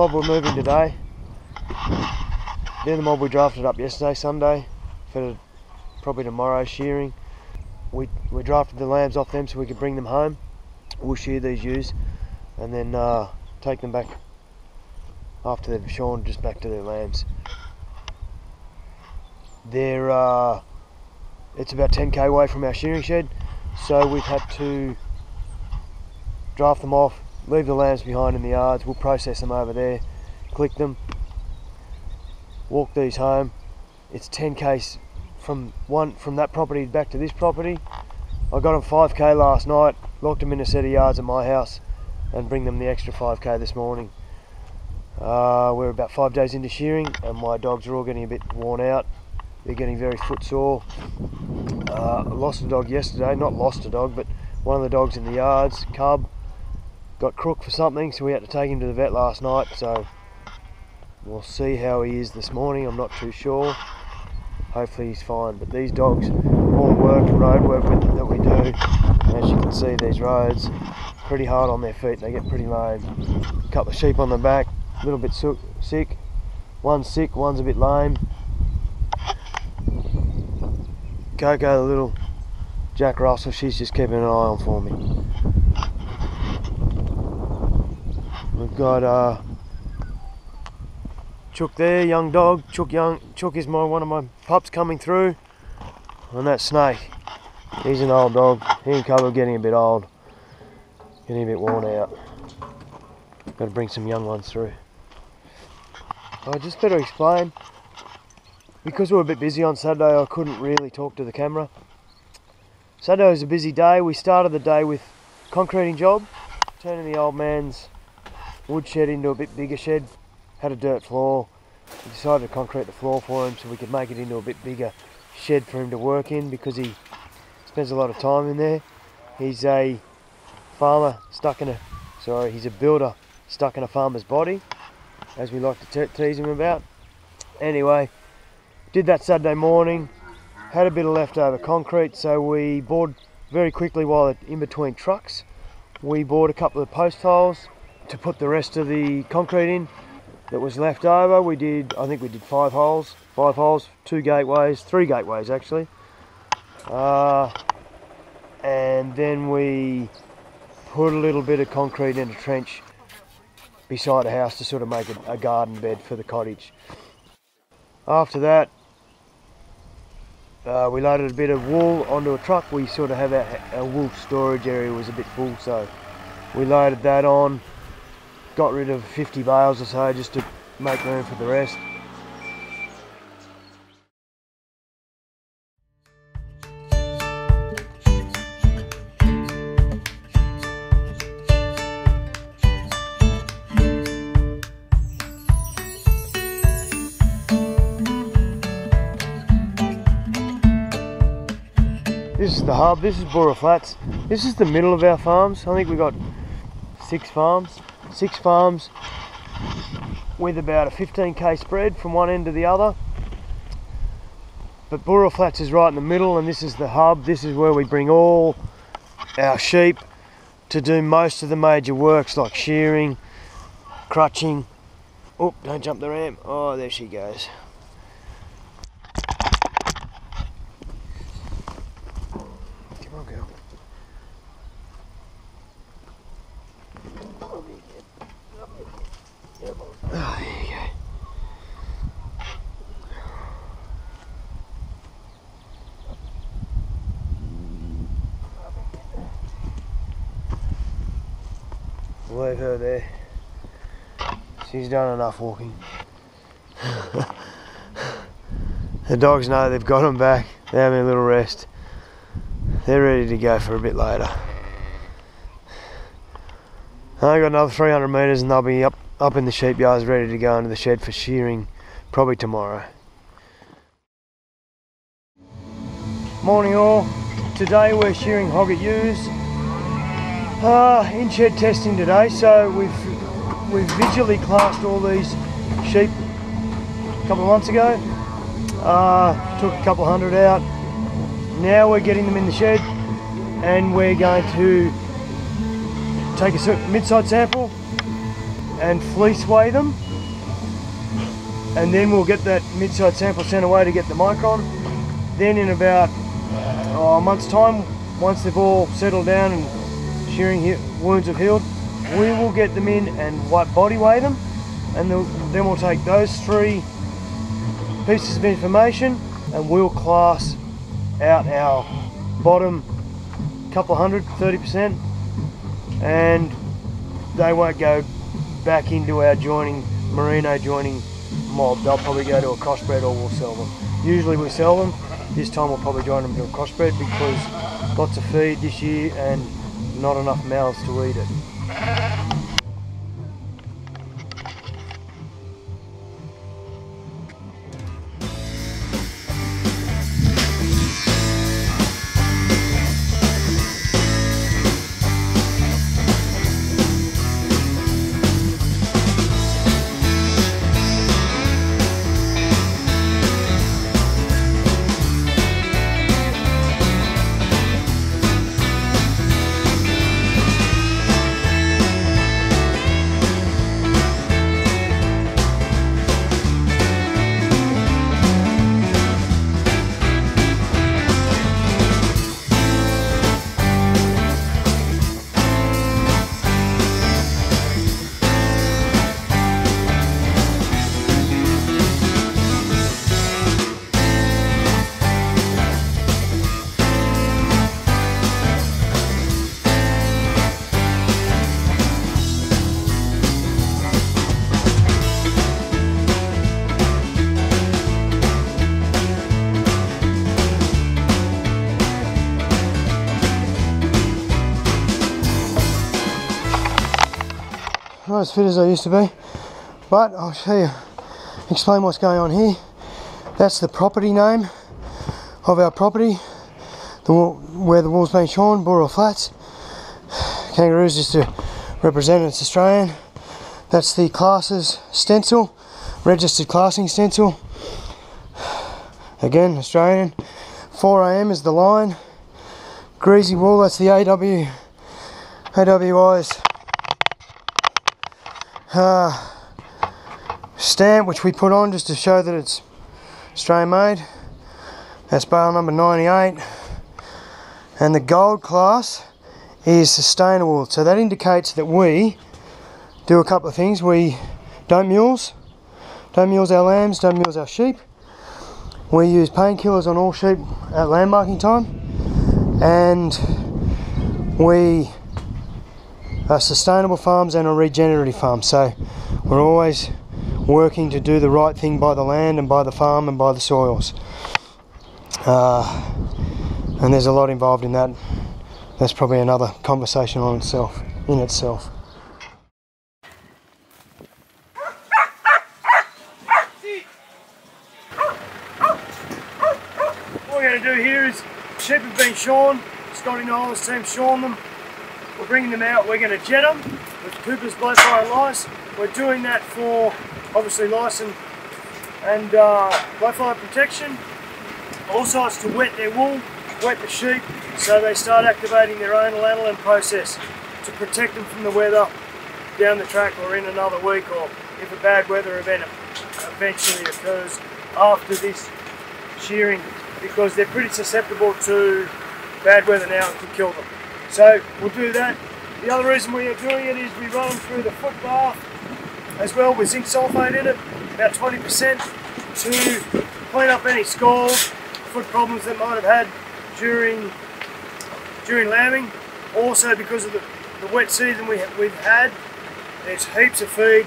Mob we're moving today. Then the mob we drafted up yesterday, Sunday, for probably tomorrow shearing. We, we drafted the lambs off them so we could bring them home. We'll shear these ewes and then uh, take them back after they've shorn just back to their lambs. They're uh, it's about 10k away from our shearing shed, so we've had to draft them off, leave the lambs behind in the yards. We'll process them over there, click them, walk these home. It's 10k from one from that property back to this property. I got them 5k last night, locked them in a set of yards at my house, and bring them the extra 5k this morning. Uh, we're about five days into shearing, and my dogs are all getting a bit worn out. They're getting very footsore. Uh, lost a dog yesterday, not lost a dog, but one of the dogs in the yards, cub, got crook for something, so we had to take him to the vet last night. So we'll see how he is this morning. I'm not too sure. Hopefully he's fine. But these dogs, all work and road work that we do, as you can see, these roads, pretty hard on their feet. They get pretty lame. A couple of sheep on the back, a little bit sick. One's sick, one's a bit lame. Coco, the little Jack Russell, she's just keeping an eye on for me. We've got uh, Chook there, young dog. Chook young. Chook is my one of my pups coming through. And that snake, he's an old dog. He and Coco getting a bit old, getting a bit worn out. Got to bring some young ones through. I just better explain because we were a bit busy on Saturday, I couldn't really talk to the camera. Saturday was a busy day. We started the day with concreting job, turning the old man's wood shed into a bit bigger shed. Had a dirt floor. We decided to concrete the floor for him so we could make it into a bit bigger shed for him to work in because he spends a lot of time in there. He's a farmer stuck in a, sorry, he's a builder stuck in a farmer's body, as we like to tease him about. Anyway, did that Saturday morning, had a bit of leftover concrete, so we bored very quickly while in between trucks. We bored a couple of post holes to put the rest of the concrete in that was left over. We did, I think we did five holes, five holes, two gateways, three gateways actually. Uh, and then we put a little bit of concrete in a trench beside the house to sort of make a, a garden bed for the cottage. After that, uh, we loaded a bit of wool onto a truck. We sort of have our, our wool storage area was a bit full, so we loaded that on. Got rid of 50 bales or so just to make room for the rest. This is the hub, this is Boorowa Flats. This is the middle of our farms. I think we've got six farms. Six farms with about a 15k spread from one end to the other. But Boorowa Flats is right in the middle and this is the hub. This is where we bring all our sheep to do most of the major works like shearing, crutching. Oh, don't jump the ramp. Oh, there she goes. Leave her there. She's done enough walking. the dogs know they've got them back. They're having a little rest. They're ready to go for a bit later. I got another 300 metres and they'll be up, up in the sheep yards ready to go into the shed for shearing probably tomorrow. Morning all. Today we're shearing hogget ewes uh, in shed testing today, so we've we've visually classed all these sheep a couple of months ago. Uh, took a couple hundred out. Now we're getting them in the shed, and we're going to take a mid-side sample and fleece weigh them. And then we'll get that mid-side sample sent away to get the micron. Then in about oh, a month's time, once they've all settled down and shearing he wounds have healed, we will get them in and white body weigh them. And then we'll take those three pieces of information and we'll class out our bottom couple hundred, 30%, and they won't go back into our joining, merino joining mob. They'll probably go to a crossbred or we'll sell them. Usually we sell them. This time we'll probably join them to a crossbred because lots of feed this year and not enough mouths to eat it. Not as fit as I used to be. But I'll show you explain what's going on here. That's the property name of our property. The where the wool's been shorn Boorowa Flats. Kangaroos just to represent it's Australian. That's the classes stencil registered classing stencil. Again Australian. 4am is the line. Greasy wool that's the AW AWI's uh, stamp which we put on just to show that it's Australian made. That's bale number 98. And the gold class is sustainable. So that indicates that we do a couple of things. We don't mules, don't mules our lambs, don't mules our sheep. We use painkillers on all sheep at lamb marking time. And we are sustainable farms and a regenerative farm. So we're always working to do the right thing by the land and by the farm and by the soils. Uh, and there's a lot involved in that. That's probably another conversation on itself, in itself. What we're going to do here is sheep have been shorn, Scotty Niles team shorn them, we're bringing them out, we're going to jet them with Cooper's blowfly lice. We're doing that for obviously lice and, and uh, blowfly protection. Also it's to wet their wool, wet the sheep, so they start activating their own lanolin process to protect them from the weather down the track or in another week or if a bad weather event eventually occurs after this shearing because they're pretty susceptible to bad weather now and can kill them. So we'll do that. The other reason we are doing it is we run them through the foot bath as well with zinc sulfate in it, about 20% to clean up any scalds, foot problems that might have had during during lambing. Also because of the, the wet season we we've had, there's heaps of feed,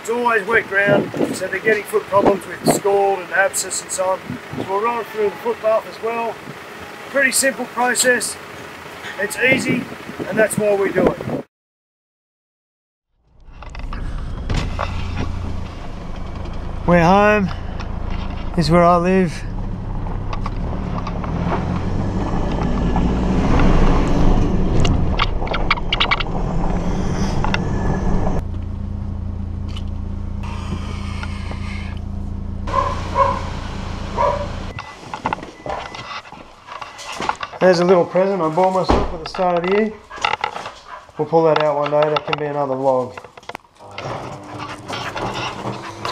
it's always wet ground, so they're getting foot problems with scald and abscess and so on. So we'll run through the foot bath as well. Pretty simple process, it's easy, and that's why we do it. We're home. This is where I live. There's a little present I bought myself at the start of the year. We'll pull that out one day, that can be another vlog.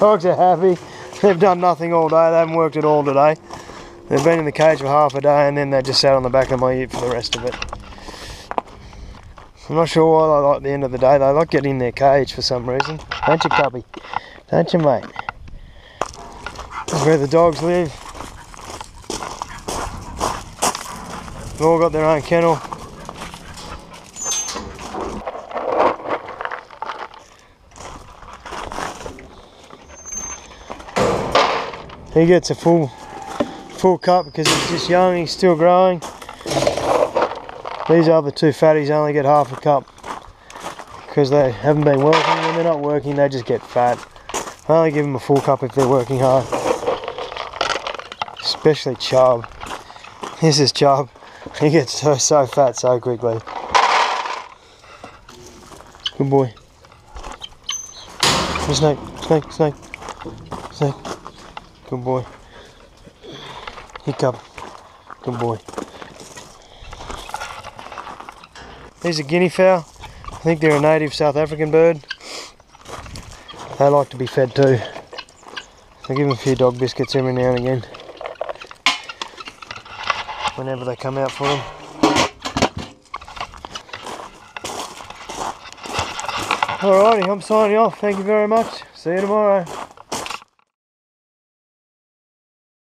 Dogs are happy. They've done nothing all day. They haven't worked at all today. They've been in the cage for half a day and then they just sat on the back of my ear for the rest of it. I'm not sure why they like the end of the day. They like getting in their cage for some reason. Don't you, cubby? Don't you, mate? That's where the dogs live. They've all got their own kennel. He gets a full full cup because he's just young, he's still growing. These other two fatties only get half a cup because they haven't been working. When they're not working, they just get fat. I only give them a full cup if they're working hard. Especially Chubb. This is Chubb. He gets so, so fat so quickly. Good boy. Snake, snake, snake, snake. Good boy. Hiccup. Good boy. These are guinea fowl. I think they're a native South African bird. They like to be fed too. I give them a few dog biscuits every now and again. Whenever they come out for them. Alrighty, I'm signing off. Thank you very much. See you tomorrow.